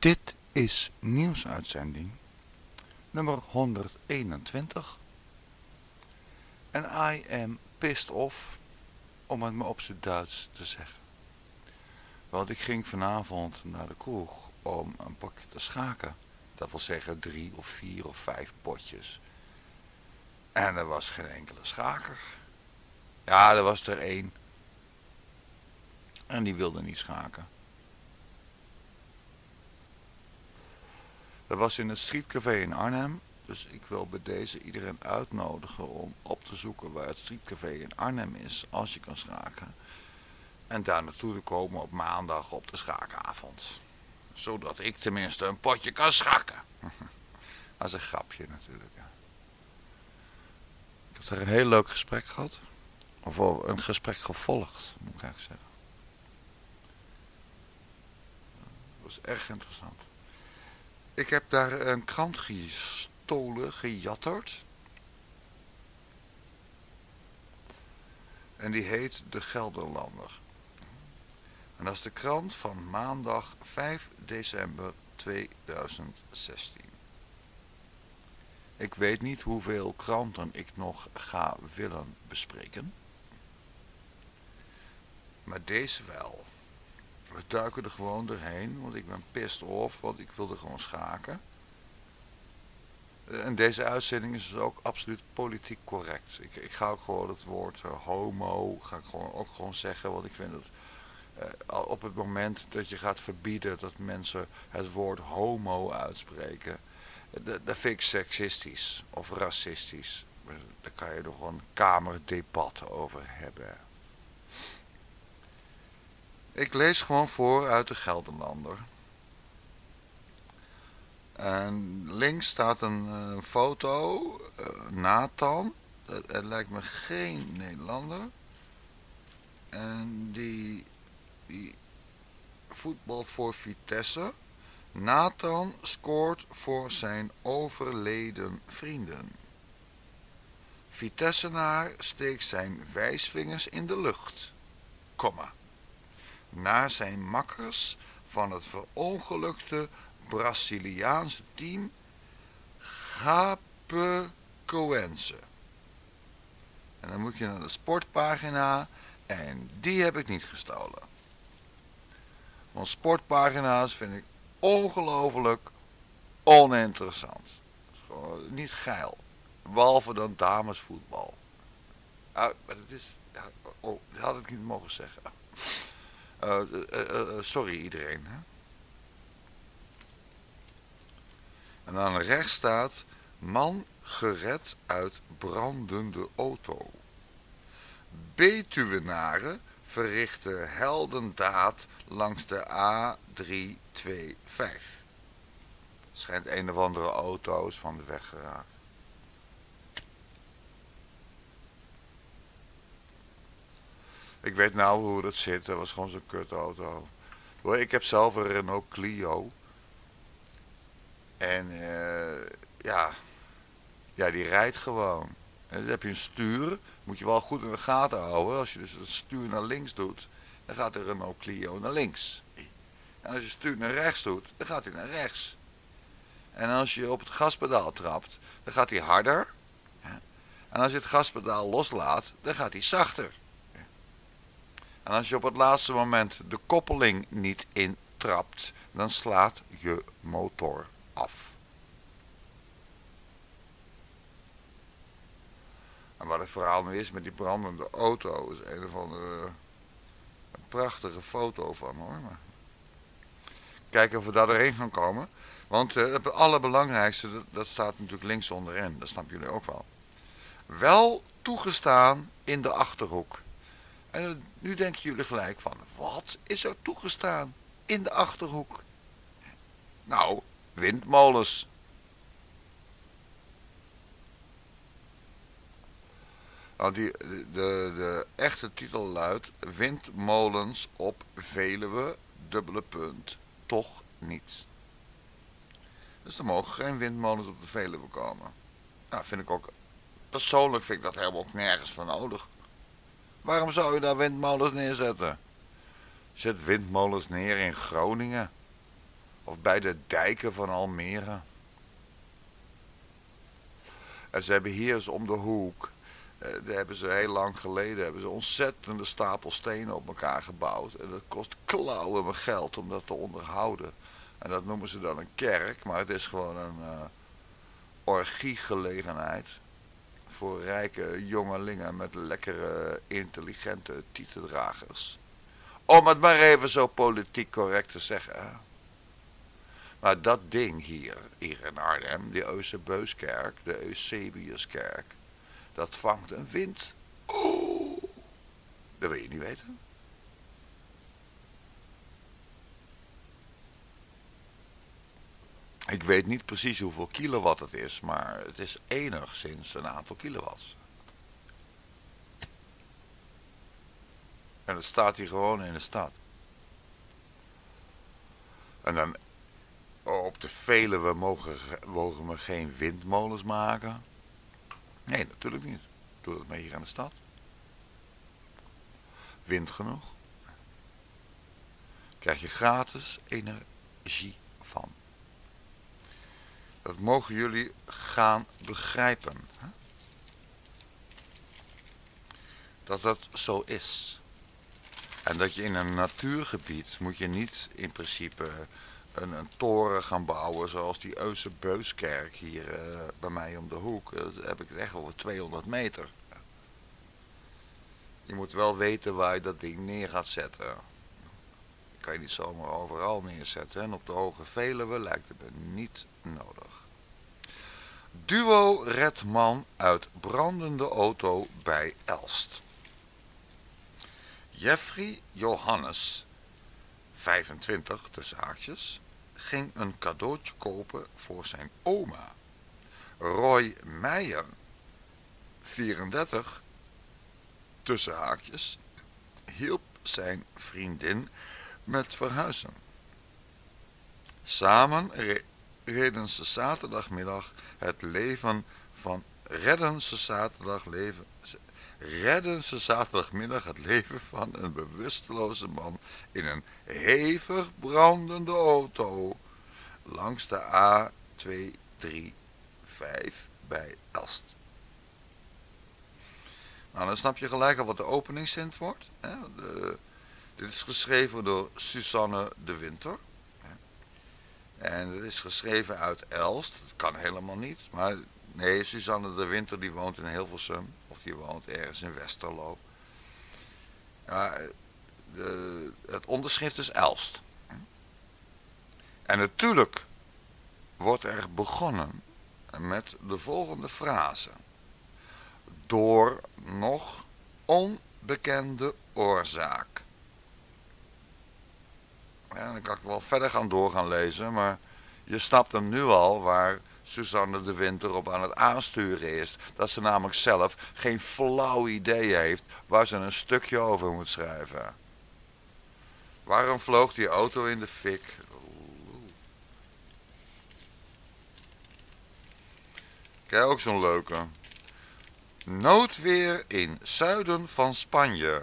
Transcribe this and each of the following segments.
Dit is nieuwsuitzending nummer 121. En I am pissed off, om het maar op z'n Duits te zeggen. Want ik ging vanavond naar de kroeg om een pakje te schaken. Dat wil zeggen drie of vier of vijf potjes. En er was geen enkele schaker. Ja, er was er één. En die wilde niet schaken. Dat was in het Streetcafé in Arnhem. Dus ik wil bij deze iedereen uitnodigen om op te zoeken waar het Streetcafé in Arnhem is als je kan schaken. En daar naartoe te komen op maandag op de schaakavond. Zodat ik tenminste een potje kan schaken. Dat is een grapje natuurlijk. Ik heb er een heel leuk gesprek gehad. Of een gesprek gevolgd, moet ik eigenlijk zeggen. Dat was erg interessant. Ik heb daar een krant gestolen, gejatterd. En die heet De Gelderlander. En dat is de krant van maandag 5 december 2016. Ik weet niet hoeveel kranten ik nog ga willen bespreken. Maar deze wel. We duiken er gewoon doorheen, want ik ben pissed off, want ik wilde gewoon schaken. En deze uitzending is dus ook absoluut politiek correct. Ik, ik ga ook gewoon het woord uh, homo, ga ik gewoon, ook gewoon zeggen, want ik vind het... Uh, op het moment dat je gaat verbieden dat mensen het woord homo uitspreken, dat, dat vind ik seksistisch of racistisch. Daar kan je nog een kamerdebat over hebben. Ik lees gewoon voor uit de Gelderlander. En links staat een uh, foto, uh, Nathan. Het lijkt me geen Nederlander. En die, die voetbalt voor Vitesse. Nathan scoort voor zijn overleden vrienden. Vitessenaar steekt zijn wijsvingers in de lucht. Komma naar zijn makkers van het verongelukte Braziliaanse team Gapecoense. En dan moet je naar de sportpagina en die heb ik niet gestolen. Want sportpagina's vind ik ongelooflijk oninteressant. Gewoon niet geil. Behalve dan damesvoetbal. Ah, maar dat is... Oh, dat had ik niet mogen zeggen. Uh, uh, sorry iedereen. Hè? En aan rechts staat man gered uit brandende auto. Betuwenaren verrichten heldendaad langs de A325. Schijnt een of andere auto's van de weg geraakt. Ik weet nou hoe dat zit. Dat was gewoon zo'n kutauto. Ik heb zelf een Renault Clio. En uh, ja, ja, die rijdt gewoon. En dan heb je een stuur. Moet je wel goed in de gaten houden. Als je dus het stuur naar links doet, dan gaat de Renault Clio naar links. En als je het stuur naar rechts doet, dan gaat hij naar rechts. En als je op het gaspedaal trapt, dan gaat hij harder. En als je het gaspedaal loslaat, dan gaat hij zachter. En als je op het laatste moment de koppeling niet intrapt, dan slaat je motor af. En wat het verhaal nu is met die brandende auto, is een of andere een prachtige foto van hoor. Maar kijken of we daar doorheen gaan komen. Want uh, het allerbelangrijkste, dat, dat staat natuurlijk links onderin, dat snappen jullie ook wel. Wel toegestaan in de Achterhoek. En nu denken jullie gelijk van, wat is er toegestaan in de Achterhoek? Nou, windmolens. Nou, die, de, de echte titel luidt Windmolens op Veluwe, dubbele punt, toch niets. Dus er mogen geen windmolens op de Veluwe komen. Nou, vind ik ook, persoonlijk vind ik dat helemaal nergens van nodig. Waarom zou je daar windmolens neerzetten? Zet windmolens neer in Groningen. Of bij de dijken van Almere. En ze hebben hier eens om de hoek, eh, daar hebben ze heel lang geleden, hebben ze ontzettende stapel stenen op elkaar gebouwd. En dat kost klauwen met geld om dat te onderhouden. En dat noemen ze dan een kerk, maar het is gewoon een uh, orgiegelegenheid. Voor rijke jongelingen met lekkere, intelligente titeldragers. Om het maar even zo politiek correct te zeggen. Maar dat ding hier, hier in Arnhem, de Eusebeuskerk, de Eusebiuskerk, dat vangt een wind. Oh, dat wil je niet weten. Ik weet niet precies hoeveel kilowatt het is, maar het is enigszins een aantal kilowatts. En het staat hier gewoon in de stad. En dan op de Veluwe mogen, mogen we geen windmolens maken. Nee, natuurlijk niet. Doe dat maar hier aan de stad. Wind genoeg. Krijg je gratis energie van. Dat mogen jullie gaan begrijpen. Dat dat zo is. En dat je in een natuurgebied moet je niet in principe een, een toren gaan bouwen zoals die Euse Beuskerk hier uh, bij mij om de hoek. Dat heb ik het echt over 200 meter. Je moet wel weten waar je dat ding neer gaat zetten. Dat kan je niet zomaar overal neerzetten. En op de Hoge Veluwe lijkt het me niet nodig. Duo Redman uit brandende auto bij Elst. Jeffrey Johannes 25 tussen haakjes, ging een cadeautje kopen voor zijn oma. Roy Meijer, 34 tussen haakjes, hielp zijn vriendin met verhuizen. Samen reden ze zaterdagmiddag het leven van redden ze zaterdag leven, redden ze zaterdagmiddag het leven van een bewusteloze man in een hevig brandende auto langs de A235 bij Elst. Nou, dan snap je gelijk al wat de openingszin wordt. Hè? De, dit is geschreven door Susanne de Winter. En het is geschreven uit Elst. Dat kan helemaal niet. Maar nee, Susanne de Winter die woont in Hilversum. Of die woont ergens in Westerlo. De, het onderschrift is Elst. En natuurlijk wordt er begonnen met de volgende frase. Door nog onbekende oorzaak. Ja, dan kan ik wel verder gaan doorgaan lezen, maar je snapt hem nu al waar Suzanne de Winter op aan het aansturen is. Dat ze namelijk zelf geen flauw idee heeft waar ze een stukje over moet schrijven. Waarom vloog die auto in de fik? Kijk, ook zo'n leuke. Noodweer in zuiden van Spanje.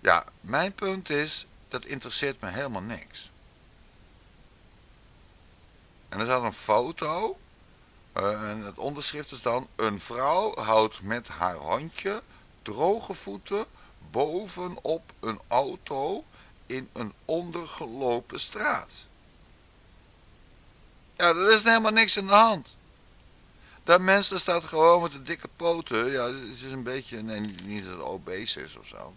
Ja, mijn punt is, dat interesseert me helemaal niks. En er staat een foto. Uh, en het onderschrift is dan... Een vrouw houdt met haar hondje droge voeten bovenop een auto in een ondergelopen straat. Ja, er is helemaal niks aan de hand. Dat mensen staat gewoon met de dikke poten. Ja, het is een beetje, nee, niet dat het obese is of zo.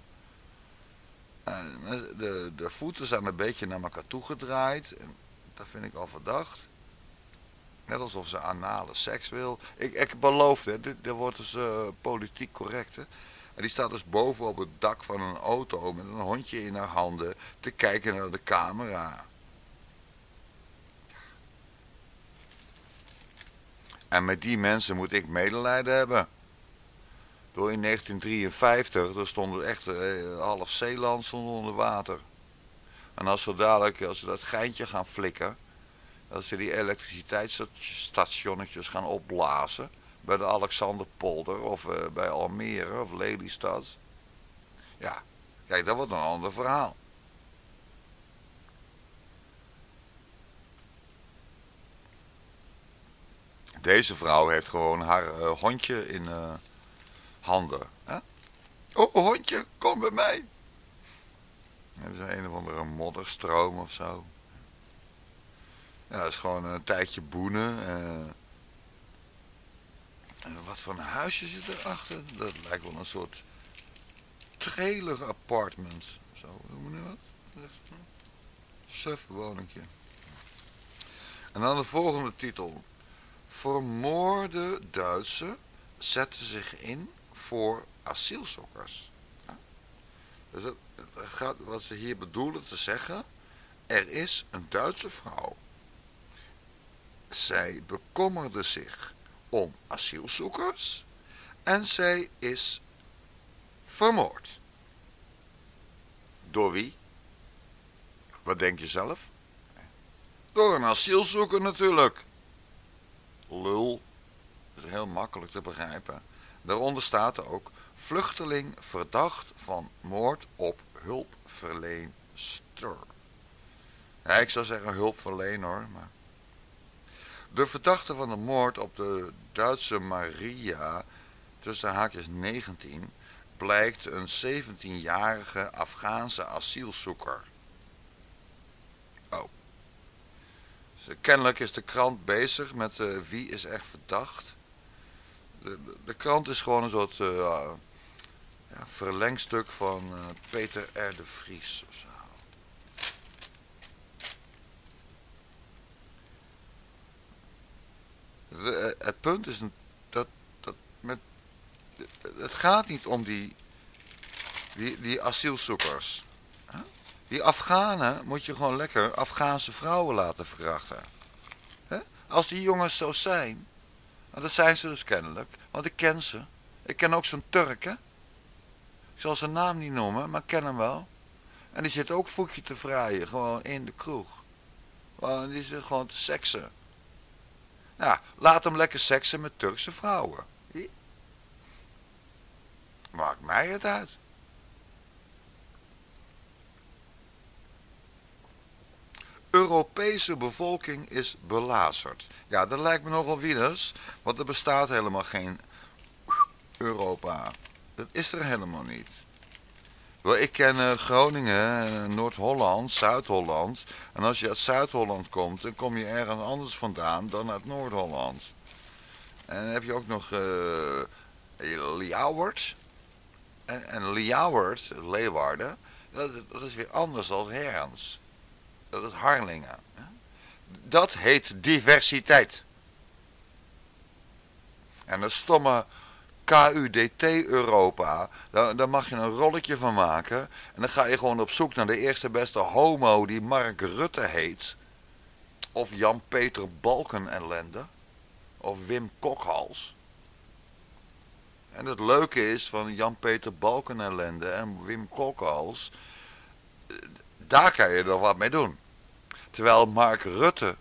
De, de voeten zijn een beetje naar elkaar toe gedraaid. Dat vind ik al verdacht. Net alsof ze anale seks wil. Ik, ik beloof het, dit, wordt dus uh, politiek correct. Hè? En die staat dus boven op het dak van een auto met een hondje in haar handen te kijken naar de camera. En met die mensen moet ik medelijden hebben. Door in 1953, er stond echt eh, half Zeeland stond onder water. En als ze dadelijk, als ze dat geintje gaan flikken, dat ze die elektriciteitsstationnetjes gaan opblazen bij de Alexanderpolder of uh, bij Almere of Lelystad. Ja, kijk, dat wordt een ander verhaal. Deze vrouw heeft gewoon haar uh, hondje in uh, handen. Hè? Oh, hondje, kom bij mij. Hebben ze een of andere modderstroom of zo. Ja, dat is gewoon een tijdje boenen. Uh, en wat voor een huisje zit erachter? Dat lijkt wel een soort trailer apartment. Zo, hoe moet je dat? Suf woningje. En dan de volgende titel. Vermoorde Duitse zetten zich in voor asielzoekers. Dus het, gaat, wat ze hier bedoelen te zeggen, er is een Duitse vrouw. Zij bekommerde zich om asielzoekers en zij is vermoord. Door wie? Wat denk je zelf? Door een asielzoeker natuurlijk. Lul. Dat is heel makkelijk te begrijpen. Daaronder staat er ook vluchteling verdacht van moord op hulpverleenster. Ik zou zeggen hulpverlener, maar... De verdachte van de moord op de Duitse Maria, tussen haakjes 19, blijkt een 17-jarige Afghaanse asielzoeker. Oh. Kennelijk is de krant bezig met uh, wie is echt verdacht. De, krant is gewoon een soort uh, ja, verlengstuk van uh, Peter R. de Vries of zo. De, het punt is dat, dat met, het gaat niet om die, die, die asielzoekers. Die Afghanen moet je gewoon lekker Afghaanse vrouwen laten verkrachten. Als die jongens zo zijn, dat zijn ze dus kennelijk, want ik ken ze. Ik ken ook zo'n Turk, hè. Ik zal zijn naam niet noemen, maar ik ken hem wel. En die zit ook voetje te vrijen, gewoon in de kroeg. die zit gewoon te seksen. Nou, laat hem lekker seksen met Turkse vrouwen. Maakt mij het uit. Europese bevolking is belazerd. Ja, dat lijkt me nogal wieners, want er bestaat helemaal geen Europa. Dat is er helemaal niet. Wel, ik ken uh, Groningen, Noord-Holland, Zuid-Holland. En als je uit Zuid-Holland komt, dan kom je ergens anders vandaan dan uit Noord-Holland. En dan heb je ook nog uh. En, en Leeuwarden, dat, dat, is weer anders dan Herens. Dat is Harlingen. Dat heet diversiteit. En de stomme KUDT Europa, daar, mag je een rolletje van maken. En dan ga je gewoon op zoek naar de eerste beste homo die Mark Rutte heet. Of Jan-Peter Balkenellende. Of Wim Kokhals. En het leuke is van Jan-Peter Balkenellende en Wim Kokhals. Daar kan je er wat mee doen. Terwijl Mark Rutte,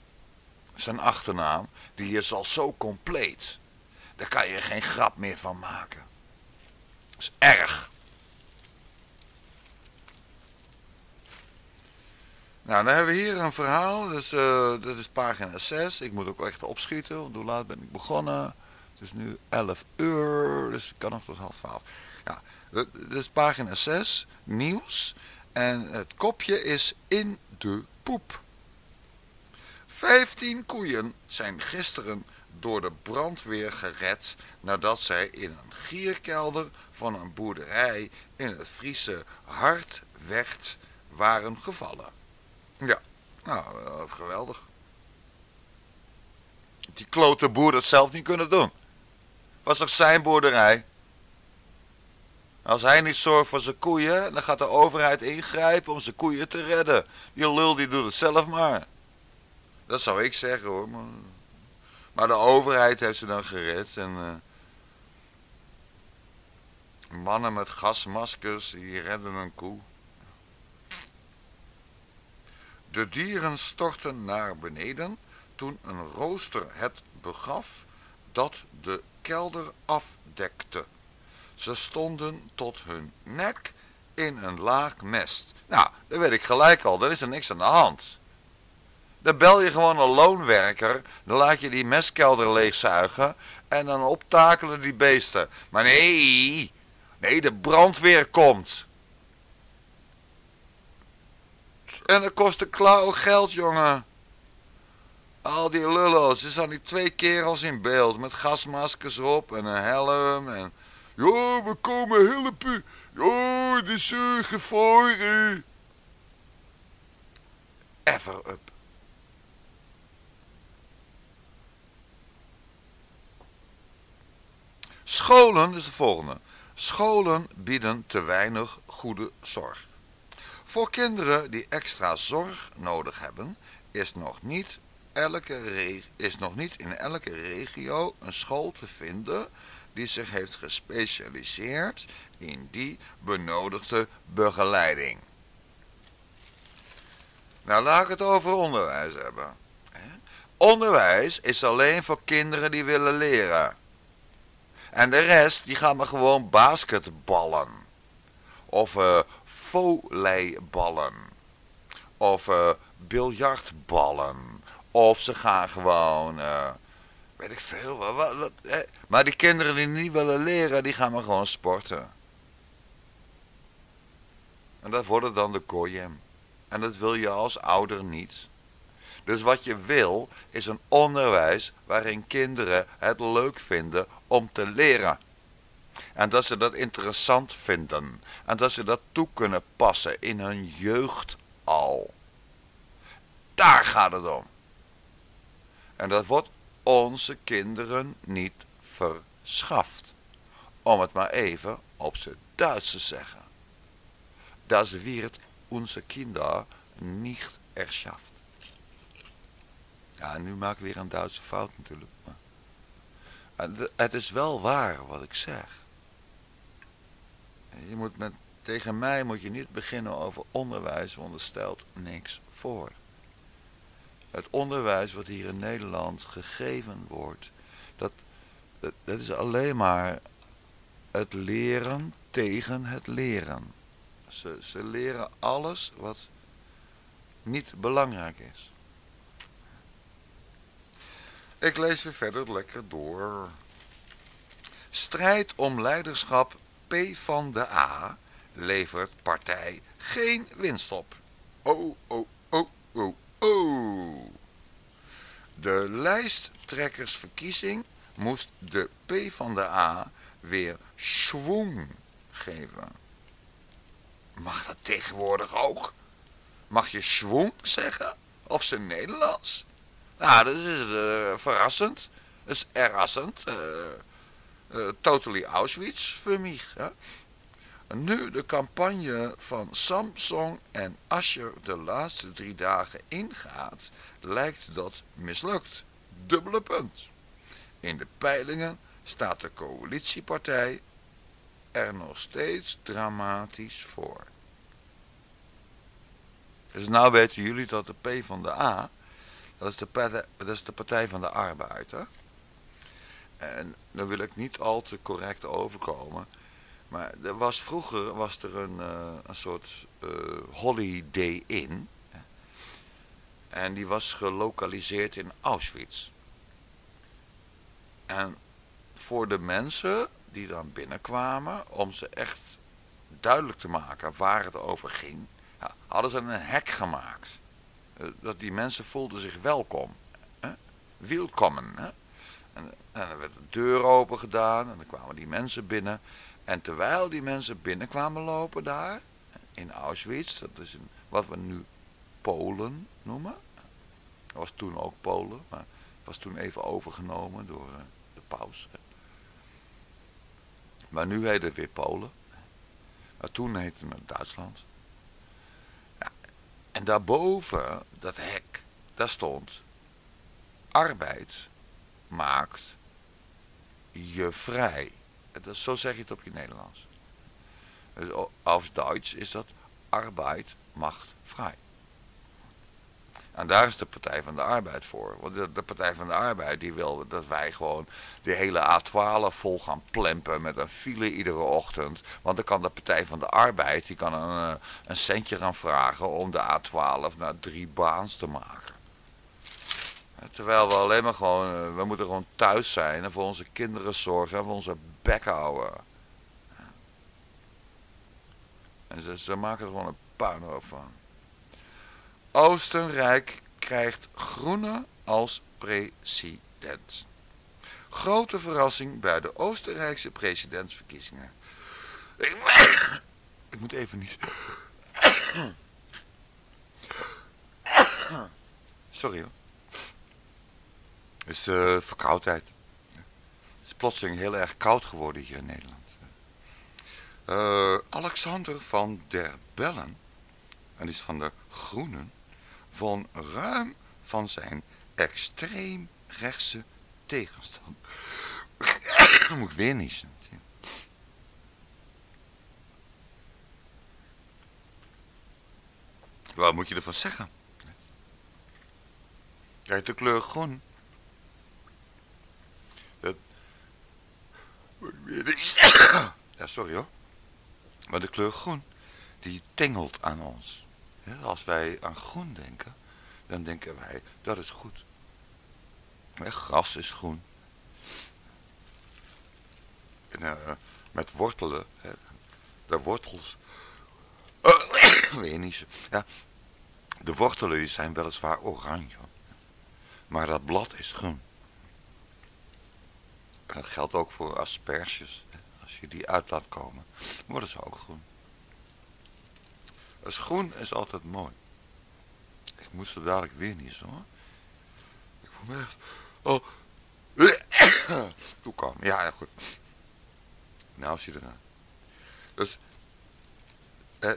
zijn achternaam, die is al zo compleet. Daar kan je geen grap meer van maken. Dat is erg. Nou, dan hebben we hier een verhaal. Dus, uh, dat is pagina 6. Ik moet ook echt opschieten, want hoe laat ben ik begonnen? Het is nu 11 uur, dus ik kan nog tot half 12. Ja, dit is pagina 6, nieuws. En het kopje is in de poep. 15 koeien zijn gisteren door de brandweer gered nadat zij in een gierkelder van een boerderij in het Friese Hartwerd waren gevallen. Ja, nou, uh, geweldig. Die klote boer dat zelf niet kunnen doen. Was toch zijn boerderij? Als hij niet zorgt voor zijn koeien, dan gaat de overheid ingrijpen om zijn koeien te redden. Die lul die doet het zelf maar. Dat zou ik zeggen hoor. Maar... De overheid heeft ze dan gered. En uh, mannen met gasmaskers, die redden een koe. De dieren stortten naar beneden toen een rooster het begaf dat de kelder afdekte. Ze stonden tot hun nek in een laag mest. Nou, dat weet ik gelijk al, dan is er niks aan de hand. Dan bel je gewoon een loonwerker, dan laat je die mestkelder leegzuigen en dan optakelen die beesten. Maar nee, nee, de brandweer komt. En dat kost een klauw geld, jongen. Al die lullo's, ze staan die twee kerels in beeld met gasmaskers op en een helm en... Ja, we komen helpen. Ja, de zorgen voor u. Ever up. Scholen is de volgende. Scholen bieden te weinig goede zorg. Voor kinderen die extra zorg nodig hebben, is nog niet, elke is nog niet in elke regio een school te vinden die zich heeft gespecialiseerd in die benodigde begeleiding. Nou, laat ik het over onderwijs hebben. Onderwijs is alleen voor kinderen die willen leren. En de rest, die gaan maar gewoon basketballen. Of uh, volleyballen. Of uh, biljartballen. Of ze gaan gewoon, uh, weet ik veel. Wat, wat, maar die kinderen die niet willen leren, die gaan maar gewoon sporten. En dat worden dan de kojem. En dat wil je als ouder niet. Dus wat je wil is een onderwijs waarin kinderen het leuk vinden om te leren. En dat ze dat interessant vinden. En dat ze dat toe kunnen passen in hun jeugd al. Daar gaat het om. En dat wordt onze kinderen niet verschaft. Om het maar even op zijn Duits te zeggen. Dat wird onze Kinder niet erschafft. Ja, nu maak ik weer een Duitse fout natuurlijk. Maar het is wel waar wat ik zeg. Je moet met, tegen mij moet je niet beginnen over onderwijs, want er stelt niks voor. Het onderwijs wat hier in Nederland gegeven wordt, dat, dat, is alleen maar het leren tegen het leren. Ze, ze leren alles wat niet belangrijk is. Ik lees weer verder lekker door. Strijd om leiderschap P van de A levert partij geen winst op. Oh, oh, oh. De lijsttrekkersverkiezing moest de P van de A weer schwung geven. Mag dat tegenwoordig ook? Mag je schwung zeggen op zijn Nederlands? Nou, dat is uh, verrassend. Dat is errassend. Uh, totally Auschwitz voor mij. Hè? Nu de campagne van Samsung en Asher de laatste drie dagen ingaat, lijkt dat mislukt. Dubbele punt. In de peilingen staat de coalitiepartij er nog steeds dramatisch voor. Dus nou weten jullie dat de P van de A, dat is de partij, dat is de partij van de arbeid. Hè? En dan wil ik niet al te correct overkomen. Maar er was, vroeger was er een, uh, een soort uh, Holiday Inn. En die was gelokaliseerd in Auschwitz. En voor de mensen die dan binnenkwamen, om ze echt duidelijk te maken waar het over ging, hadden ze een hek gemaakt. Eh, dat die mensen voelden zich welkom. Hè? Welkomen. En, en er werd de deur open gedaan en dan kwamen die mensen binnen. En terwijl die mensen binnenkwamen lopen daar, in Auschwitz, dat is een, wat we nu Polen noemen. Dat was toen ook Polen, maar was toen even overgenomen door uh, de paus. Maar nu heet het weer Polen. Maar toen heette het Duitsland. Ja, en daarboven, dat hek, daar stond... Arbeid maakt je vrij. Dat, zo zeg je het op je Nederlands. Dus als Duits is dat arbeid macht vrij. En daar is de Partij van de Arbeid voor. Want de, Partij van de Arbeid die wil dat wij gewoon de hele A12 vol gaan plempen met een file iedere ochtend. Want dan kan de Partij van de Arbeid die kan een, eh, een centje gaan vragen om de A12 naar drie baans te maken. Terwijl we alleen maar gewoon, eh, we moeten gewoon thuis zijn en voor onze kinderen zorgen en voor onze bekken houden. En ze, ze maken er gewoon een puinhoop van. Oostenrijk krijgt Groene als president. Grote verrassing bij de Oostenrijkse presidentsverkiezingen. Ik, ik moet even niet... Sorry hoor. Is verkoudheid. Het is plotseling heel erg koud geworden hier in Nederland. Uh, Alexander van der Bellen, en is van de Groenen, van ruim van zijn extreem rechtse tegenstand. Moet ik weer niezen. Wat moet je ervan zeggen? Kijk, de kleur groen. Ja, sorry hoor. Maar de kleur groen, die tingelt aan ons. als wij aan groen denken, dan denken wij, dat is goed. gras is groen. En, uh, met wortelen, de wortels, weer niet. Ja, de wortelen zijn weliswaar oranje, maar dat blad is groen. En dat geldt ook voor asperges. Als je die uit laat komen, worden ze ook groen. Dus groen is altijd mooi. Ik moet zo dadelijk weer niet zo. Ik voel me echt... Oh. Toekomen. Ja, ja, goed. Nou, zie je eraan. Dus... Eh,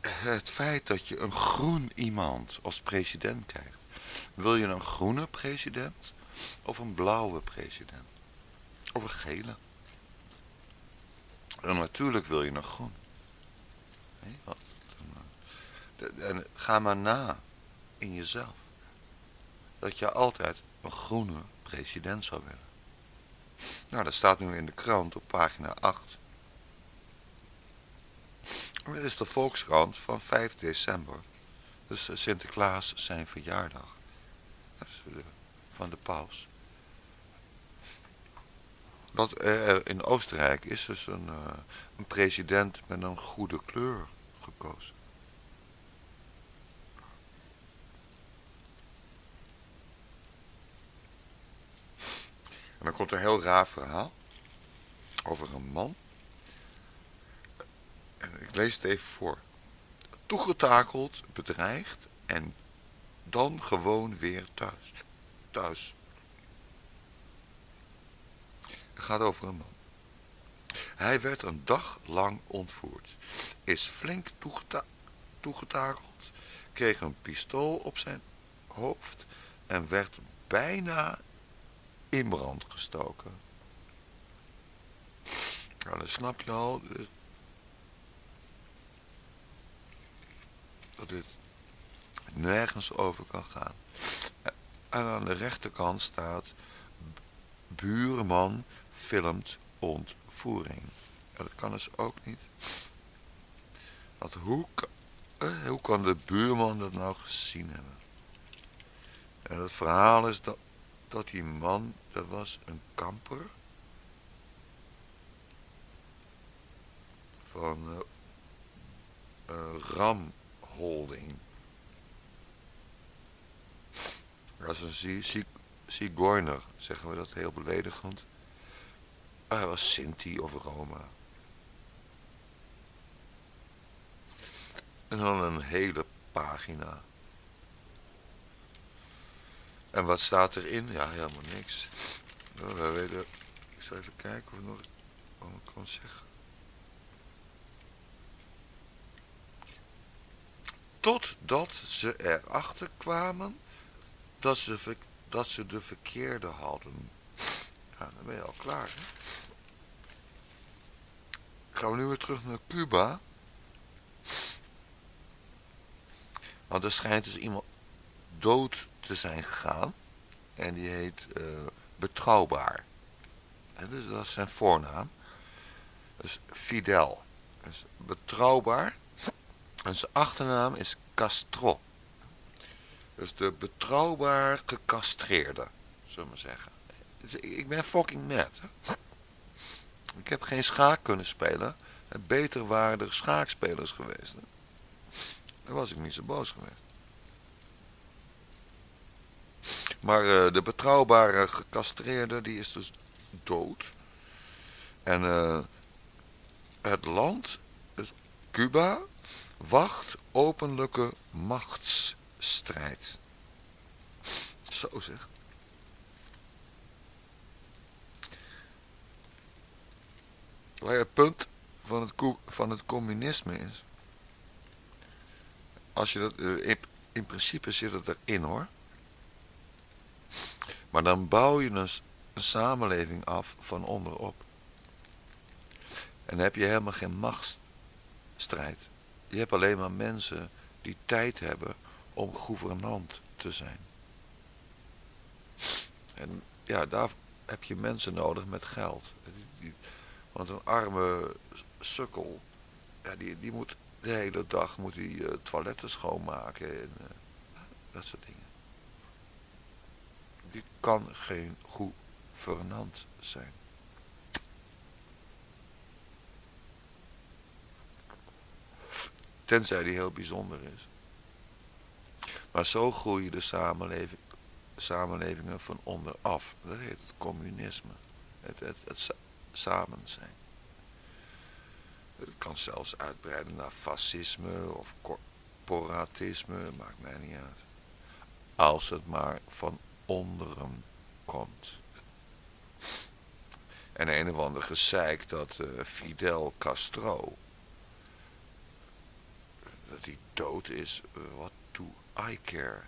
het feit dat je een groen iemand als president krijgt. Wil je een groene president of een blauwe president? Of een gele? En natuurlijk wil je een groen. Wat? En ga maar na in jezelf. Dat je altijd een groene president zou willen. Nou, dat staat nu in de krant op pagina 8. Dit is de Volkskrant van 5 december. Dus Sinterklaas zijn verjaardag. De paus. Dat er in Oostenrijk is dus een, uh, een president met een goede kleur gekozen. En dan komt een heel raar verhaal over een man en ik lees het even voor. Toegetakeld, bedreigd en dan gewoon weer thuis. Thuis. Het gaat over een man. Hij werd een dag lang ontvoerd. Is flink toegeta toegetakeld. Kreeg een pistool op zijn hoofd. En werd bijna in brand gestoken. Nou, dan snap je al, dat dit nergens over kan gaan. En aan de rechterkant staat buurman filmt ontvoering. dat kan dus ook niet. Dat hoe, eh, hoe kan de buurman dat nou gezien hebben? En het verhaal is dat, dat die man, dat was een kamper. Van uh, uh, Ram holding. Als een Sigourner, zeggen we dat heel beledigend. Oh, hij was Sinti of Roma. En dan een hele pagina. En wat staat erin? Ja, helemaal niks. Nou, we weten, ik zal even kijken of ik nog wat kan zeggen. Totdat ze erachter kwamen dat ze, dat ze de verkeerde hadden. Dan ben je al klaar. Hè? Gaan we nu weer terug naar Cuba. Want er schijnt dus iemand dood te zijn gegaan. En die heet uh, Betrouwbaar. Dus dat is zijn voornaam. Dus Fidel. Dus betrouwbaar. En zijn achternaam is Castro. Dus de betrouwbaar gecastreerde, zullen we zeggen. Dus ik ben fucking mad. Ik heb geen schaak kunnen spelen. Beter waren er schaakspelers geweest. Dan was ik niet zo boos geweest. Maar uh, de betrouwbare gecastreerde, die is dus dood. En uh, het land, het Cuba, wacht openlijke machtsstrijd. Zo zeg. Waar het punt van het, van het communisme is. Als je dat, eh, in, in principe zit het erin hoor. Maar dan bouw je een, een samenleving af van onderop. En dan heb je helemaal geen machtsstrijd. Je hebt alleen maar mensen die tijd hebben om gouvernant te zijn. En ja, daar heb je mensen nodig met geld. Want een arme sukkel, ja, die, die moet de hele dag moet hij, uh, toiletten schoonmaken en uh, dat soort dingen. Dit kan geen gouvernant zijn. Tenzij die heel bijzonder is. Maar zo groeien de samenleving, samenlevingen van onderaf. Dat heet het communisme. Het, het, het samen zijn. Het kan zelfs uitbreiden naar fascisme of corporatisme, maakt mij niet uit. Als het maar van onderen komt. En een of ander gezeik dat uh, Fidel Castro, dat hij dood is, wat uh, do I care?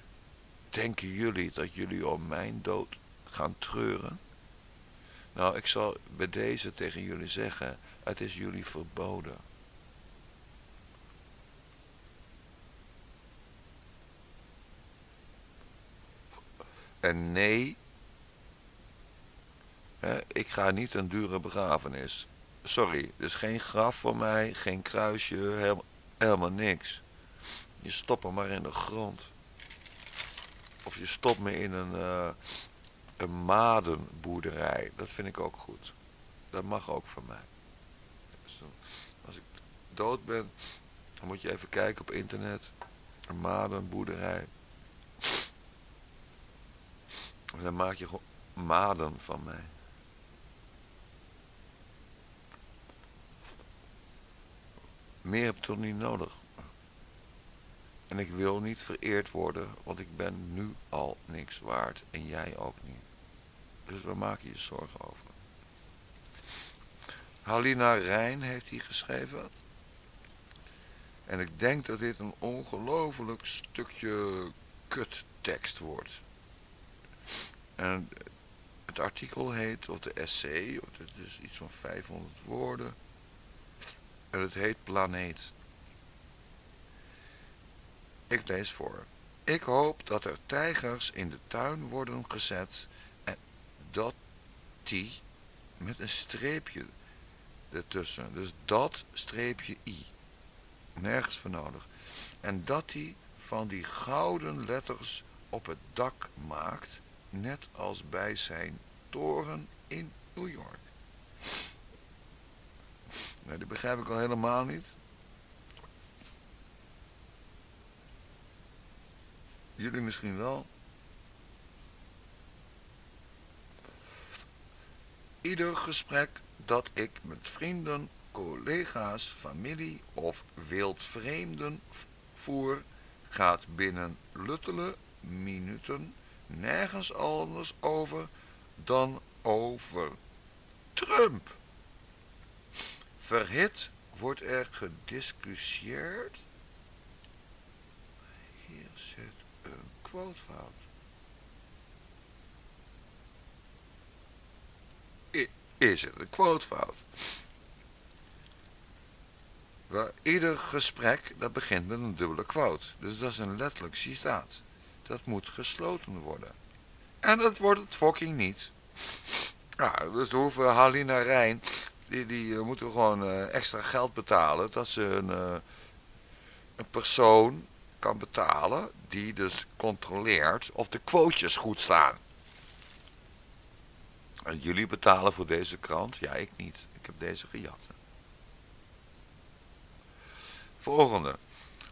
Denken jullie dat jullie om mijn dood gaan treuren? Nou, ik zal bij deze tegen jullie zeggen, het is jullie verboden. En nee, ik ga niet een dure begrafenis. Sorry, dus geen graf voor mij, geen kruisje, helemaal, niks. Je stopt me maar in de grond. Of je stopt me in een, uh, een madenboerderij. Dat vind ik ook goed. Dat mag ook van mij. Dus als ik dood ben, dan moet je even kijken op internet. Een madenboerderij. En dan maak je gewoon maden van mij. Meer heb ik toch niet nodig. En ik wil niet vereerd worden, want ik ben nu al niks waard en jij ook niet. Dus waar maak je je zorgen over? Halina Rijn heeft hij geschreven. En ik denk dat dit een ongelooflijk stukje kuttekst wordt. En het artikel heet, of de essay, het is iets van 500 woorden. En het heet Planeet. Ik lees voor. Ik hoop dat er tijgers in de tuin worden gezet en dat die met een streepje ertussen. Dus dat streepje i. Nergens voor nodig. En dat hij van die gouden letters op het dak maakt, net als bij zijn toren in New York. Nou, die begrijp ik al helemaal niet. Jullie misschien wel. Ieder gesprek dat ik met vrienden, collega's, familie of wildvreemden voer, gaat binnen luttele minuten nergens anders over dan over Trump. Verhit wordt er gediscussieerd. Hier zit is het een quotefout. Waar ieder gesprek, dat begint met een dubbele quote. Dus dat is een letterlijk citaat. Dat moet gesloten worden. En dat wordt het fucking niet. Ja, dus hoeven Halina Rijn, die, die uh, moeten gewoon uh, extra geld betalen. Dat ze een, uh, een persoon kan betalen die dus controleert of de quotejes goed staan. En jullie betalen voor deze krant? Ja, ik niet. Ik heb deze gejat. Volgende.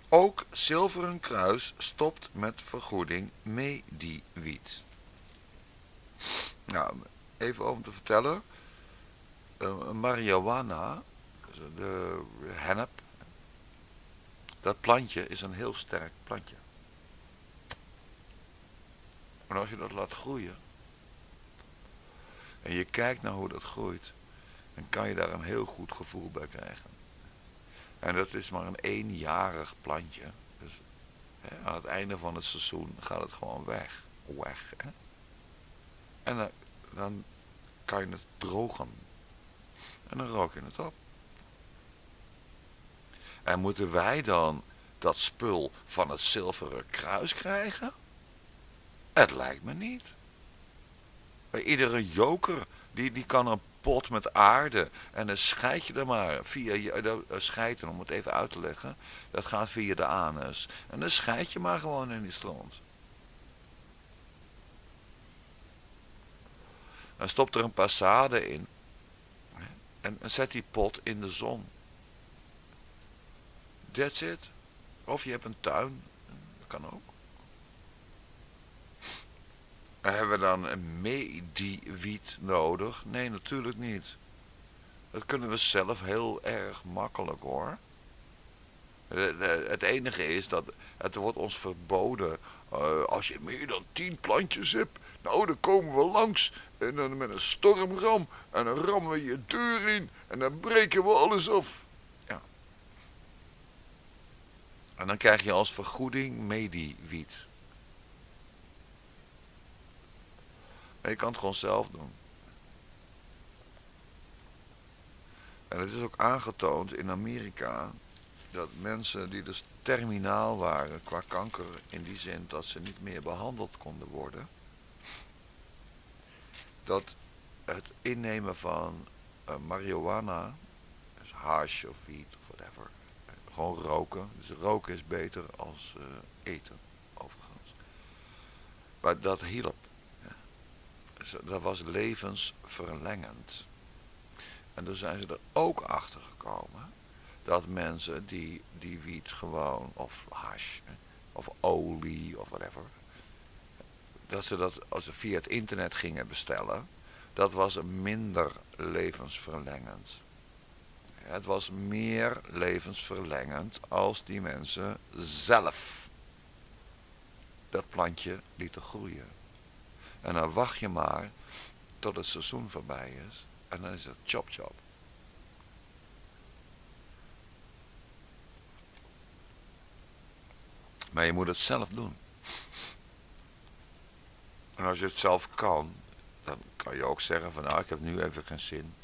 Ook Zilveren Kruis stopt met vergoeding Mediwiet. Nou, even om te vertellen. Uh, marihuana, de hennep, dat plantje is een heel sterk plantje. En als je dat laat groeien, en je kijkt naar hoe dat groeit, dan kan je daar een heel goed gevoel bij krijgen. En dat is maar een eenjarig plantje. Dus hè, aan het einde van het seizoen gaat het gewoon weg. Weg. Hè? En dan, dan kan je het drogen. En dan rook je het op. En moeten wij dan dat spul van het zilveren kruis krijgen? Het lijkt me niet. Iedere joker, die, die kan een pot met aarde en dan scheid je er maar via je, de, eh, scheiden, om het even uit te leggen, dat gaat via de anus. En dan scheid je maar gewoon in die stront. Dan stopt er een passade in en, en zet die pot in de zon. That's it. Of je hebt een tuin, dat kan ook. Hebben we dan een mediwiet nodig? Nee, natuurlijk niet. Dat kunnen we zelf heel erg makkelijk hoor. Het enige is dat het wordt ons verboden. Uh, als je meer dan tien plantjes hebt, nou dan komen we langs. En dan met een stormram. En dan rammen we je deur in. En dan breken we alles af. Ja. En dan krijg je als vergoeding mediwiet. je kan het gewoon zelf doen. En het is ook aangetoond in Amerika dat mensen die dus terminaal waren qua kanker, in die zin dat ze niet meer behandeld konden worden, dat het innemen van uh, marihuana, dus hash of wiet of whatever, gewoon roken, dus roken is beter als uh, eten, overigens. Maar dat hielp dat was levensverlengend. En toen zijn ze er ook achter gekomen dat mensen die, die wiet gewoon, of hash, of olie, of whatever, dat ze dat als ze via het internet gingen bestellen, dat was minder levensverlengend. Het was meer levensverlengend als die mensen zelf dat plantje lieten groeien. En dan wacht je maar tot het seizoen voorbij is. En dan is het chop chop. Maar je moet het zelf doen. En als je het zelf kan, dan kan je ook zeggen van nou ik heb nu even geen zin.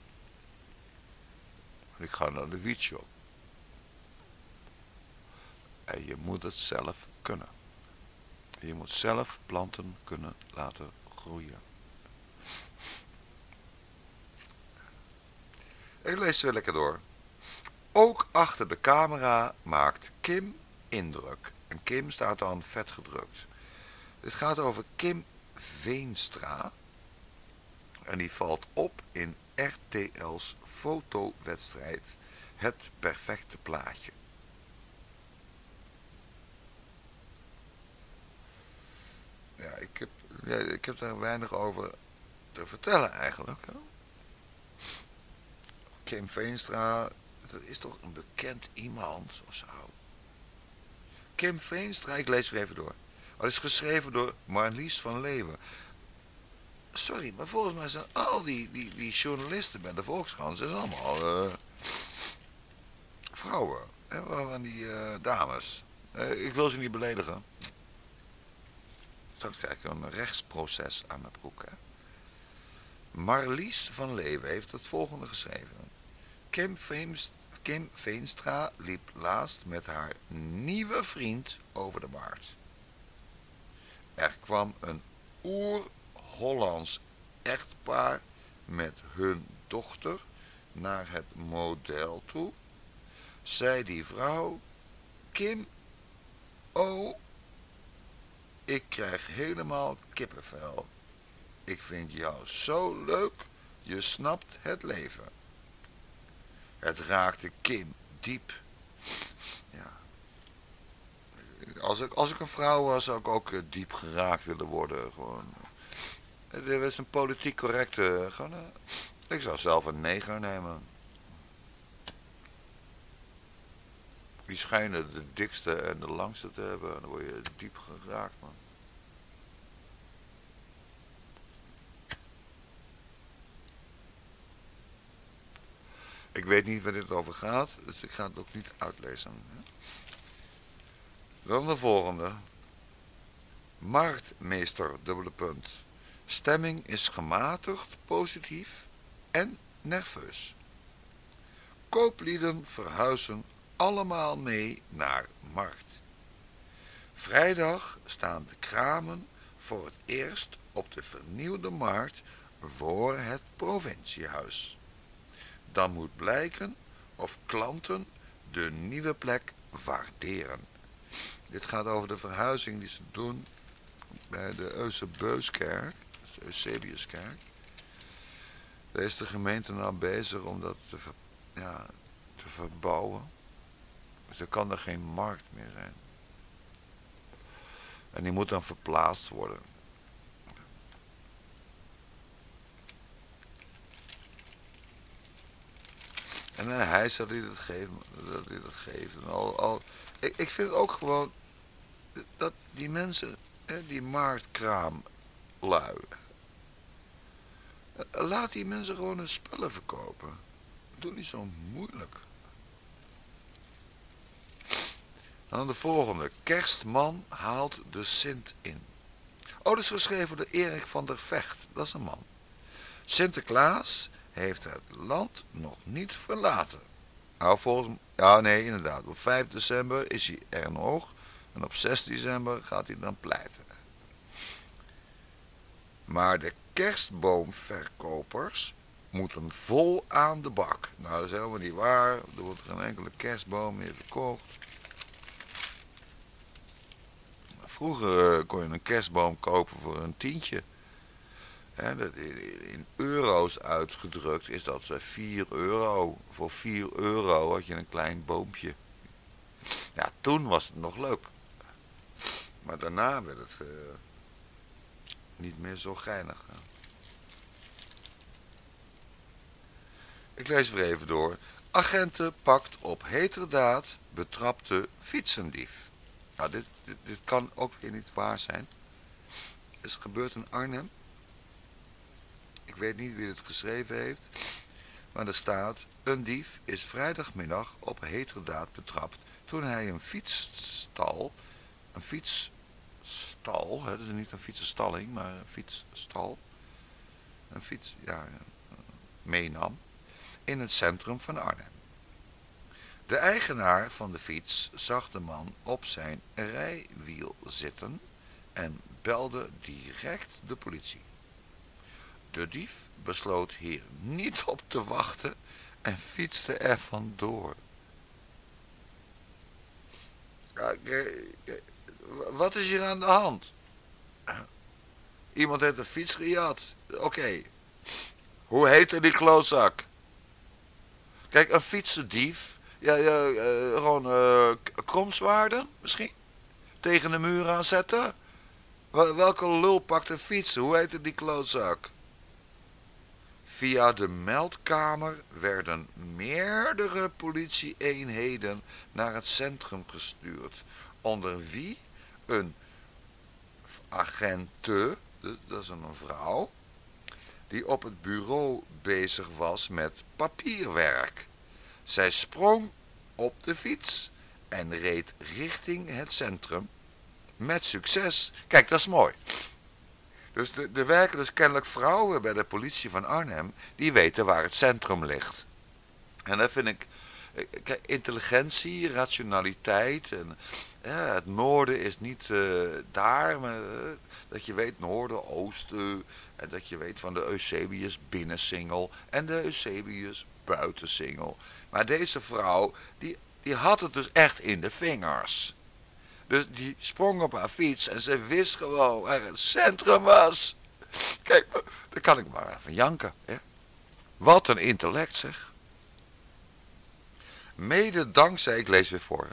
Ik ga naar de wietshop. En je moet het zelf kunnen. Je moet zelf planten kunnen laten groeien. Ik lees weer lekker door. Ook achter de camera maakt Kim indruk. En Kim staat dan vet gedrukt. Dit gaat over Kim Veenstra. En die valt op in RTL's fotowedstrijd Het Perfecte Plaatje. Ja, ik heb ja, ik heb daar weinig over te vertellen eigenlijk. Kim Veenstra, dat is toch een bekend iemand of zo. Kim Veenstra, ik lees weer even door. Het is geschreven door Marlies van Leeuwen. Sorry, maar volgens mij zijn al die, die, die journalisten bij de Volkskrant zijn allemaal uh, vrouwen. Hè, van die uh, dames. Uh, ik wil ze niet beledigen. Straks krijg ik een rechtsproces aan mijn broek. Hè? Marlies van Leeuwen heeft het volgende geschreven. Kim, Kim Veenstra liep laatst met haar nieuwe vriend over de markt. Er kwam een oer-Hollands echtpaar met hun dochter naar het model toe. Zei die vrouw, Kim, Oh, ik krijg helemaal kippenvel. Ik vind jou zo leuk, je snapt het leven. Het raakte Kim diep. Ja. Als ik, als ik een vrouw was, zou ik ook eh, diep geraakt willen worden. Gewoon. Er was een politiek correcte. Gewoon, uh, ik zou zelf een neger nemen. Die schijnen de dikste en de langste te hebben. Dan word je diep geraakt, man. Ik weet niet waar dit over gaat, dus ik ga het ook niet uitlezen. Dan de volgende. Marktmeester, dubbele punt. Stemming is gematigd, positief en nerveus. Kooplieden verhuizen allemaal mee naar markt. Vrijdag staan de kramen voor het eerst op de vernieuwde markt voor het provinciehuis. Dan moet blijken of klanten de nieuwe plek waarderen. Dit gaat over de verhuizing die ze doen bij de Eusebeuskerk, de Eusebiuskerk. Daar is de gemeente nou bezig om dat te, ja, te verbouwen. Dus er kan er geen markt meer zijn. En die moet dan verplaatst worden. En hij zal die dat geven. Dat hij dat geeft. al, al, ik, ik vind het ook gewoon dat die mensen, die marktkraam lui. Laat die mensen gewoon hun spullen verkopen. Doe niet zo moeilijk. Dan de volgende. Kerstman haalt de Sint in. Oh, dat is geschreven door Erik van der Vecht. Dat is een man. Sinterklaas heeft het land nog niet verlaten. Nou, volgens ja nee, inderdaad. Op 5 december is hij er nog. En op 6 december gaat hij dan pleiten. Maar de kerstboomverkopers moeten vol aan de bak. Nou, dat is helemaal niet waar. Er wordt geen enkele kerstboom meer verkocht. Vroeger eh, kon je een kerstboom kopen voor een tientje in euro's uitgedrukt is dat 4 euro. Voor 4 euro had je een klein boompje. Ja, toen was het nog leuk. Maar daarna werd het uh, niet meer zo geinig. Ik lees weer even door. Agenten pakt op heterdaad betrapte fietsendief. Nou, dit, dit, dit kan ook weer niet waar zijn. Het is gebeurd in Arnhem. Ik weet niet wie het geschreven heeft. Maar er staat, een dief is vrijdagmiddag op heterdaad betrapt toen hij een fietsstal, een fietsstal, hè, dus niet een fietsenstalling, maar een fietsstal, een fiets, ja, meenam, in het centrum van Arnhem. De eigenaar van de fiets zag de man op zijn rijwiel zitten en belde direct de politie. De dief besloot hier niet op te wachten en fietste er vandoor. Wat is hier aan de hand? Iemand heeft een fiets gejat. Oké. Hoe heette die klootzak? Kijk, een fietsendief. Ja, ja uh, gewoon uh, misschien? Tegen de muur aanzetten? Welke lul pakt een fiets? Hoe heette die klootzak? Via de meldkamer werden meerdere politieeenheden naar het centrum gestuurd, onder wie een agente, dat is een vrouw, die op het bureau bezig was met papierwerk. Zij sprong op de fiets en reed richting het centrum met succes. Kijk, dat is mooi. Dus er werken dus kennelijk vrouwen bij de politie van Arnhem, die weten waar het centrum ligt. En dat vind ik, eh, intelligentie, rationaliteit en ja, het noorden is niet uh, daar, maar uh, dat je weet noorden, oosten en dat je weet van de Eusebius binnensingel en de Eusebius buitensingel. Maar deze vrouw, die, die had het dus echt in de vingers. Dus die sprong op haar fiets en ze wist gewoon waar het centrum was. Kijk, daar kan ik maar van janken. Hè? Wat een intellect zeg. Mede dankzij, ik lees weer voor.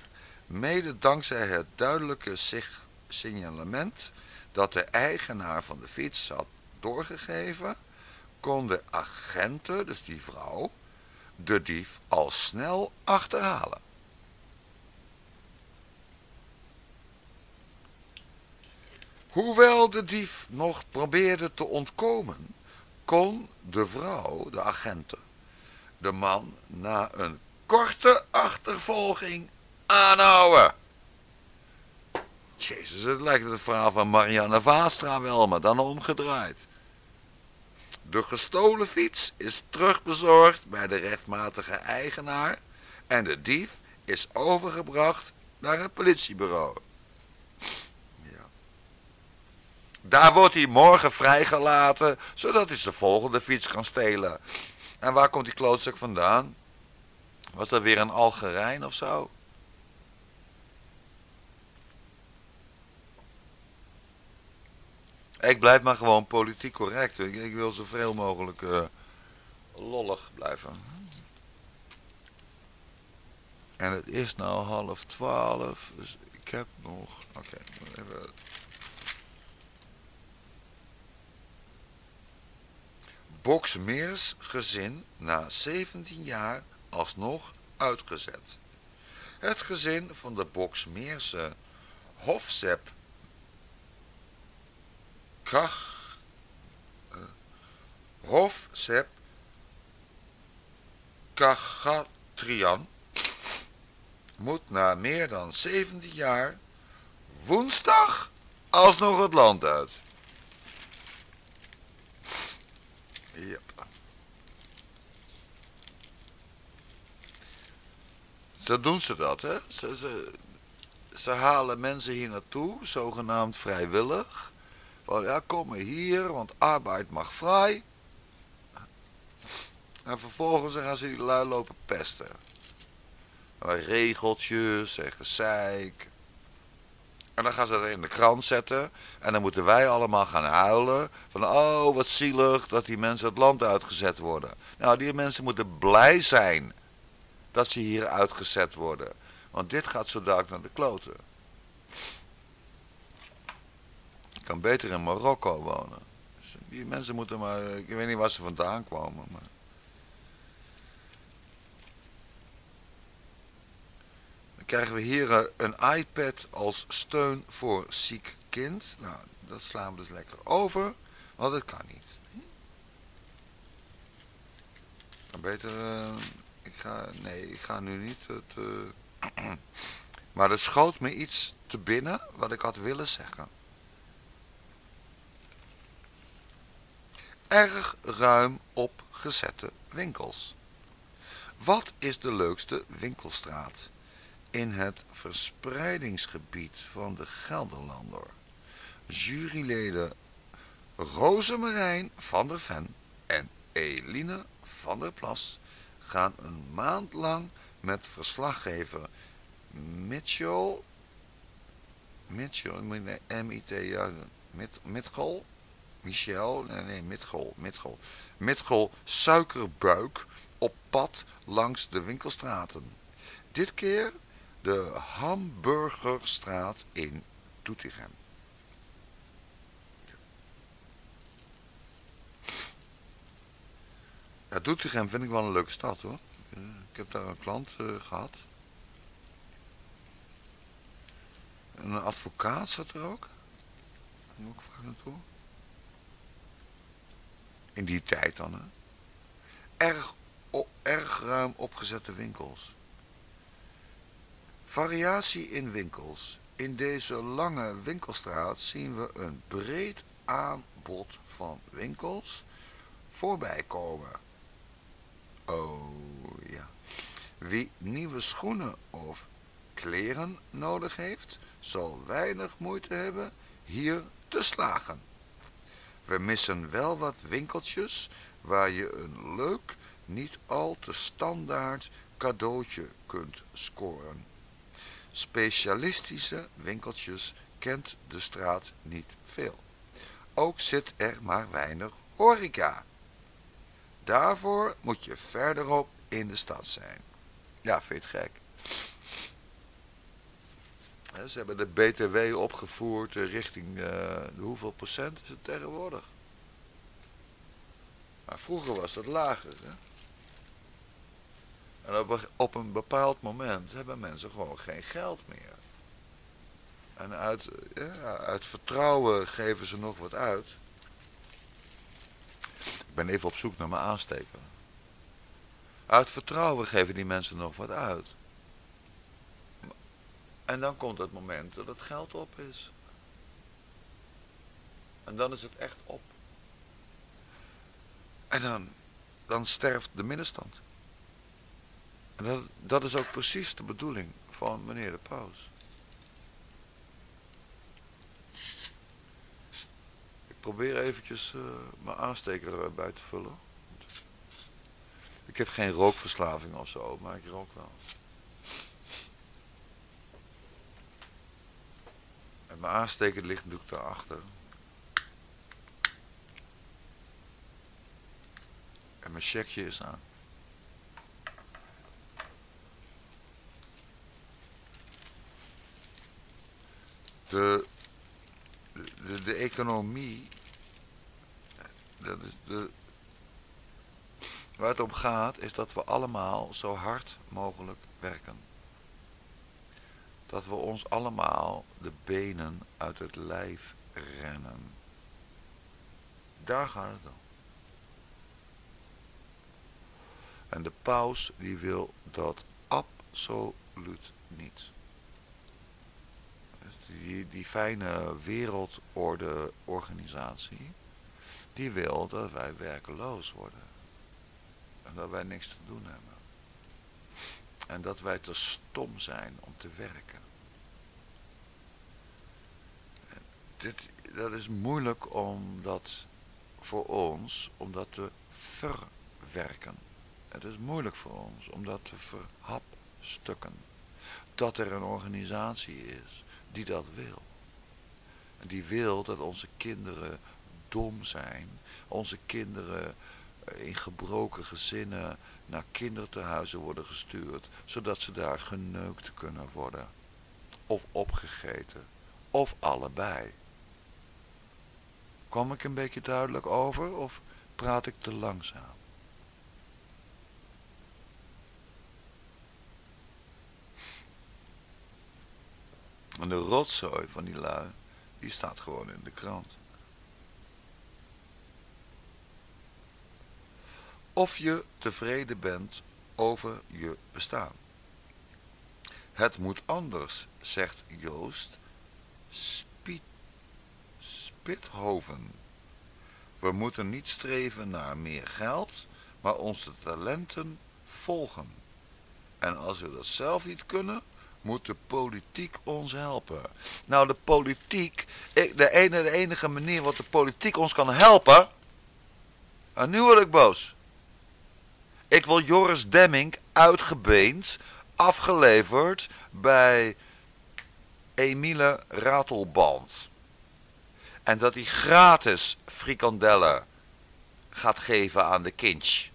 Mede dankzij het duidelijke signalement dat de eigenaar van de fiets had doorgegeven, konden agenten, dus die vrouw, de dief al snel achterhalen. Hoewel de dief nog probeerde te ontkomen, kon de vrouw, de agenten, de man na een korte achtervolging aanhouden. Jezus, het lijkt het verhaal van Marianne Vaastra wel, maar dan omgedraaid. De gestolen fiets is terugbezorgd bij de rechtmatige eigenaar en de dief is overgebracht naar het politiebureau. Ja. Daar wordt hij morgen vrijgelaten, zodat hij zijn volgende fiets kan stelen. En waar komt die klootzak vandaan? Was dat weer een Algerijn of zo? Ik blijf maar gewoon politiek correct. Ik, ik wil zoveel mogelijk uh, lollig blijven. En het is nou half twaalf, dus ik heb nog... Oké. Boksmeers gezin na 17 jaar alsnog uitgezet. Het gezin van de Boksmeerse Hofsep Kach, uh, Hofsep Kachatrian moet na meer dan 17 jaar woensdag alsnog het land uit. Yep. Zo doen ze dat, hè? Ze, ze halen mensen hier naartoe, zogenaamd vrijwillig. Van ja, kom maar hier, want arbeid mag vrij. En vervolgens gaan ze die lui lopen pesten. En regeltjes en gezeik. En dan gaan ze dat in de krant zetten. En dan moeten wij allemaal gaan huilen. Van oh wat zielig dat die mensen het land uitgezet worden. Nou die mensen moeten blij zijn dat ze hier uitgezet worden. Want dit gaat zo dadelijk naar de kloten. Ik kan beter in Marokko wonen. Dus die mensen moeten maar, ik weet niet waar ze vandaan kwamen. Maar... Dan krijgen we hier eh, een iPad als steun voor ziek kind. Nou, dat slaan we dus lekker over, want dat kan niet. Kan beter... Uh, ik ga, nee, ik ga nu niet het... Uh, maar er schoot me iets te binnen wat ik had willen zeggen. Erg ruim opgezette winkels. Wat is de leukste winkelstraat in het verspreidingsgebied van de Gelderlander? Juryleden Rosemarijn van der Ven en Eline van der Plas gaan een maand lang met verslaggever Mitchell, Mitchell, M-I-T, Mitchell, Michel, nee, nee, Mitchell, Mitchell, Mitchell suikerbuik op pad langs de winkelstraten. Dit keer de Hamburgerstraat in Doetinchem. Ja, Doetinchem vind ik wel een leuke stad hoor. Ik heb daar een klant uh, gehad. En een advocaat zat er ook. Moet ook vaak naartoe. In die tijd dan hè. Erg, erg ruim opgezette winkels. Variatie in winkels. In deze lange winkelstraat zien we een breed aanbod van winkels voorbij komen. Oh ja. Wie nieuwe schoenen of kleren nodig heeft, zal weinig moeite hebben hier te slagen. We missen wel wat winkeltjes waar je een leuk, niet al te standaard cadeautje kunt scoren. specialistische winkeltjes kent de straat niet veel. Ook zit er maar weinig horeca. Daarvoor moet je verderop in de stad zijn. Ja, vind het gek? Ze hebben de BTW opgevoerd richting uh, hoeveel procent is het tegenwoordig? Maar vroeger was het lager. Hè? En op, op een bepaald moment hebben mensen gewoon geen geld meer. En uit, ja, uit vertrouwen geven ze nog wat uit. Ik ben even op zoek naar mijn aansteker. Uit vertrouwen geven die mensen nog wat uit. En dan komt het moment dat het geld op is. En dan is het echt op. En dan, dan sterft de middenstand. En dat, dat is ook precies de bedoeling van meneer de paus. Ik probeer eventjes uh, mijn aansteker erbij te vullen. Ik heb geen rookverslaving of zo, maar ik rook wel. En mijn aansteker ligt natuurlijk daarachter. En mijn checkje is aan. De, de, de economie, dat is de, waar het om gaat, is dat we allemaal zo hard mogelijk werken. Dat we ons allemaal de benen uit het lijf rennen. Daar gaat het om. En de paus die wil dat absoluut niet. Dus die, die fijne wereldorde-organisatie, die wil dat wij werkeloos worden. En dat wij niks te doen hebben. En dat wij te stom zijn om te werken. dit, dat is moeilijk om dat voor ons, om dat te verwerken. Het is moeilijk voor ons om dat te verhapstukken. Dat er een organisatie is die dat wil. Die wil dat onze kinderen dom zijn. Onze kinderen in gebroken gezinnen naar kinderthuizen worden gestuurd. Zodat ze daar geneukt kunnen worden. Of opgegeten. Of allebei. Kom ik een beetje duidelijk over of praat ik te langzaam? En de rotzooi van die lui, die staat gewoon in de krant. Of je tevreden bent over je bestaan. Het moet anders, zegt Joost Spithoven. We moeten niet streven naar meer geld, maar onze talenten volgen. En als we dat zelf niet kunnen, moet de politiek ons helpen. Nou, de politiek, de, ene, enige manier wat de politiek ons kan helpen. En nu word ik boos. Ik wil Joris Demming uitgebeend, afgeleverd bij Emile Ratelband. En dat hij gratis frikandellen gaat geven aan de kindje.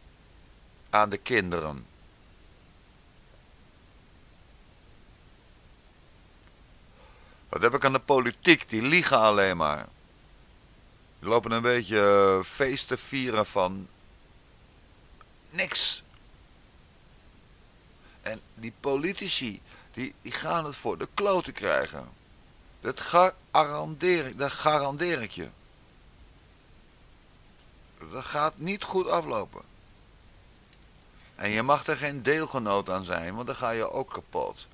Aan de kinderen. Wat heb ik aan de politiek? Die liegen alleen maar. Die lopen een beetje uh, feest te vieren van niks. En die politici, die, die gaan het voor de kloten krijgen. Dat garandeer, dat garandeer ik je. Dat gaat niet goed aflopen. En je mag er geen deelgenoot aan zijn, want dan ga je ook kapot.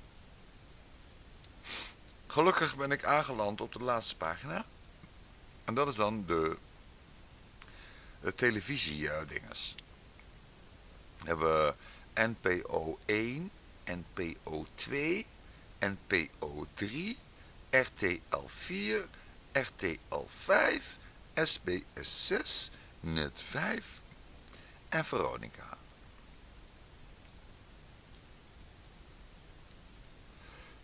Gelukkig ben ik aangeland op de laatste pagina. En dat is dan de, de televisie-dinges. We hebben NPO 1, NPO 2, NPO 3, RTL 4, RTL 5, SBS 6, Net 5 en Veronica.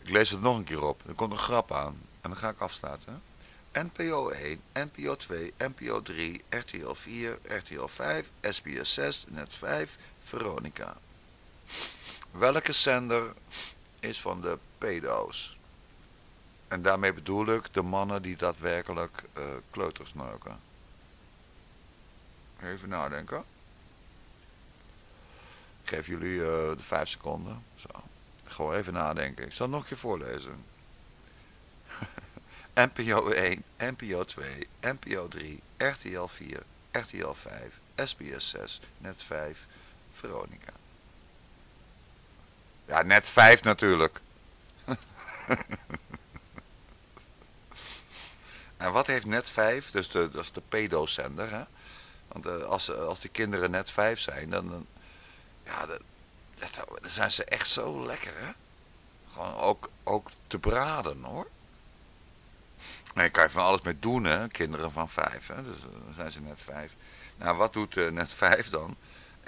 Ik lees het nog een keer op. Er komt een grap aan. En dan ga ik afsluiten. NPO 1, NPO 2, NPO 3, RTL 4, RTL 5, SBS 6, Net 5, Veronica. Welke zender is van de pedo's? En daarmee bedoel ik de mannen die daadwerkelijk uh, kleuters neuken. Even nadenken. Ik geef jullie uh, de vijf seconden. Zo. Gewoon even nadenken. Ik zal het nog een keer voorlezen. NPO 1, NPO 2, NPO 3, RTL 4, RTL 5, SBS 6, Net 5, Veronica. Ja, Net 5 natuurlijk. en wat heeft Net 5, dus de, dat is de pedozender, hè? Want uh, als, als die kinderen net 5 zijn, dan, dan ja, dat, dat, dan zijn ze echt zo lekker, hè? Gewoon ook, ook te braden, hoor. Nee, kan je van alles mee doen, hè? Kinderen van vijf, hè? Dus dan zijn ze net vijf. Nou, wat doet uh, net vijf dan?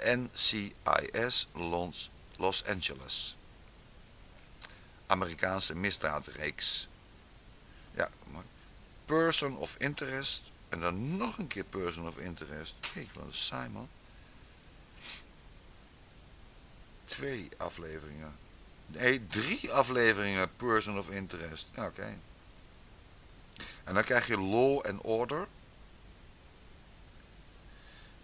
NCIS Los, Los Angeles. Amerikaanse misdaadreeks. Ja, maar Person of Interest. En dan nog een keer Person of Interest. Kijk, wat een saai. Twee afleveringen. Nee, drie afleveringen Person of Interest. Ja, oké. En dan krijg je Law and Order.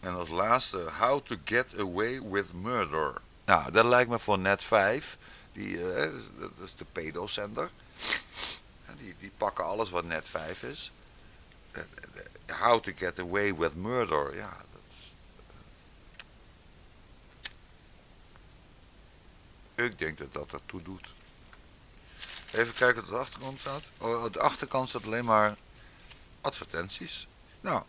En als laatste How to Get Away with Murder. Nou, dat lijkt me voor net 5. Die, uh, dat is de pedozender. Die, die pakken alles wat net 5 is. Eh, eh, how to Get Away with Murder. Ja, ik denk dat dat ertoe doet. Even kijken wat de achterkant staat. Oh, op de achterkant staat alleen maar advertenties. Nou,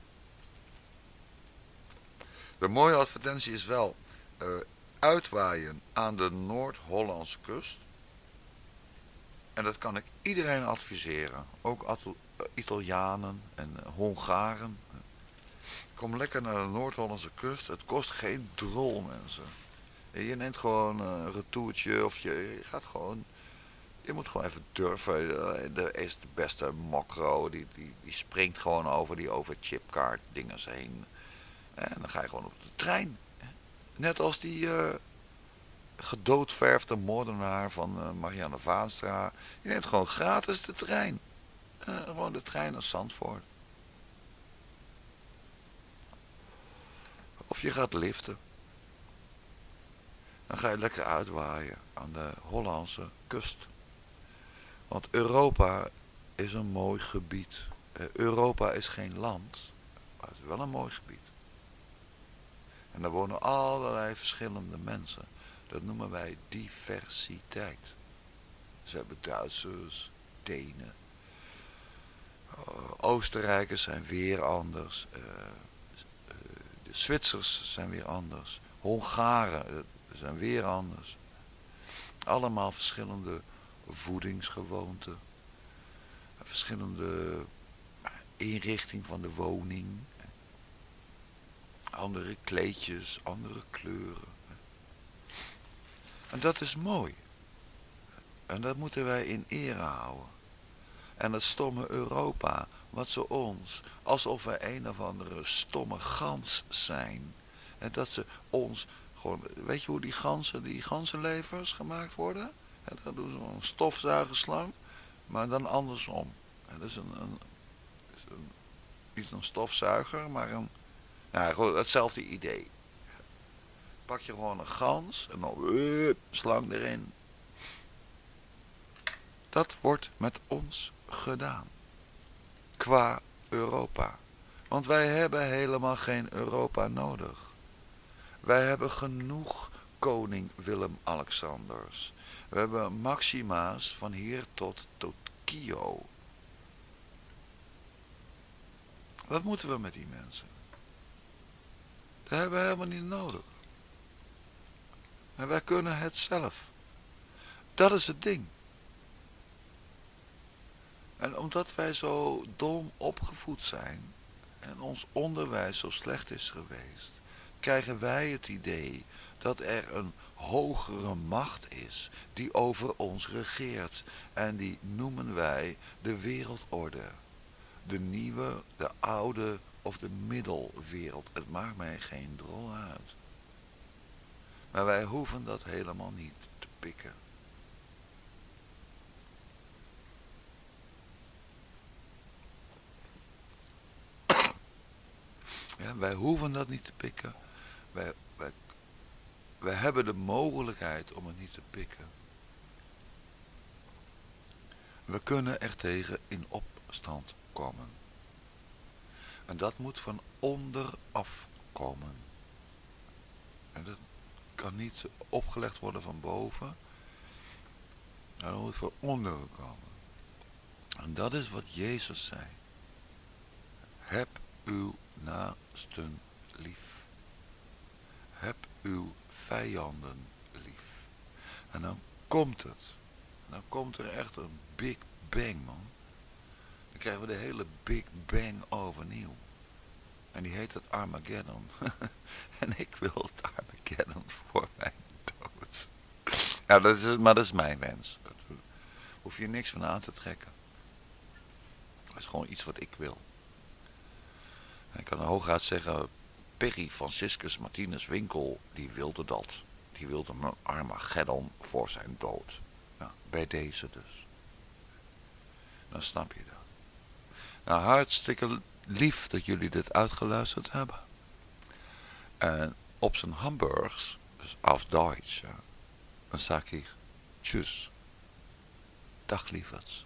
de mooie advertentie is wel uh, uitwaaien aan de Noord-Hollandse kust. En dat kan ik iedereen adviseren. Ook eh, Italianen en uh, Hongaren. Kom lekker naar de Noord-Hollandse kust. Het kost geen drol, mensen. Je neemt gewoon een retourtje of je gaat gewoon je moet gewoon even durven. De is de beste mokro. Die, die, die springt gewoon over die over chipkaart heen. En dan ga je gewoon op de trein. Net als die uh, gedoodverfde moordenaar van Marianne Vaanstra. Je neemt gewoon gratis de trein. Gewoon de trein naar Zandvoort. Of je gaat liften. Dan ga je lekker uitwaaien aan de Hollandse kust. Want Europa is een mooi gebied. Eh, Europa is geen land, maar het is wel een mooi gebied. En daar wonen allerlei verschillende mensen. Dat noemen wij diversiteit. Ze hebben Duitsers, Denen. Uh, Oostenrijkers zijn weer anders. Uh, de Zwitsers zijn weer anders. Hongaren zijn weer anders. Allemaal verschillende voedingsgewoonten, verschillende inrichting van de woning, andere kleedjes, andere kleuren. En dat is mooi. En dat moeten wij in ere houden. En dat stomme Europa, wat ze ons, alsof wij een of andere stomme gans zijn. En dat ze ons gewoon, weet je hoe die ganzen, die ganzenlevers gemaakt worden? En dan doen ze een stofzuigerslang, maar dan andersom. Dat is een, een, een, niet een stofzuiger, maar een, goed, hetzelfde idee. Pak je gewoon een gans en dan slang erin. Dat wordt met ons gedaan. Qua Europa. Want wij hebben helemaal geen Europa nodig. Wij hebben genoeg koning Willem-Alexanders. We hebben maxima's van hier tot Tokio. Wat moeten we met die mensen? Dat hebben we helemaal niet nodig. En wij kunnen het zelf. Dat is het ding. En omdat wij zo dom opgevoed zijn en ons onderwijs zo slecht is geweest, krijgen wij het idee dat er een hogere macht is die over ons regeert. En die noemen wij de wereldorde. De nieuwe, de oude of de middelwereld. Het maakt mij geen drol uit. Maar wij hoeven dat helemaal niet te pikken. Ja, wij hoeven dat niet te pikken. Wij, wij, wij hebben de mogelijkheid om het niet te pikken. We kunnen er tegen in opstand komen. En dat moet van onderaf komen. En dat kan niet opgelegd worden van boven. Dat moet van onderen komen. En dat is wat Jezus zei. Heb uw naasten lief. Heb uw vijanden lief. En dan komt het. Dan komt er echt een Big Bang, man. Dan krijgen we de hele Big Bang overnieuw. En die heet het Armageddon. en ik wil het Armageddon voor mijn dood. Ja, dat is, maar dat is mijn wens. Hoef je niks van aan te trekken. Dat is gewoon iets wat ik wil. ik kan hooguit zeggen, Perry Franciscus Martinez Winkel, die wilde dat. Die wilde een Armageddon voor zijn dood. Ja, bij deze dus. Dan snap je dat. Nou, hartstikke lief dat jullie dit uitgeluisterd hebben. En op zijn Hamburgs, dus auf Deutsch, dan zeg ik tjus. Dag lieverds.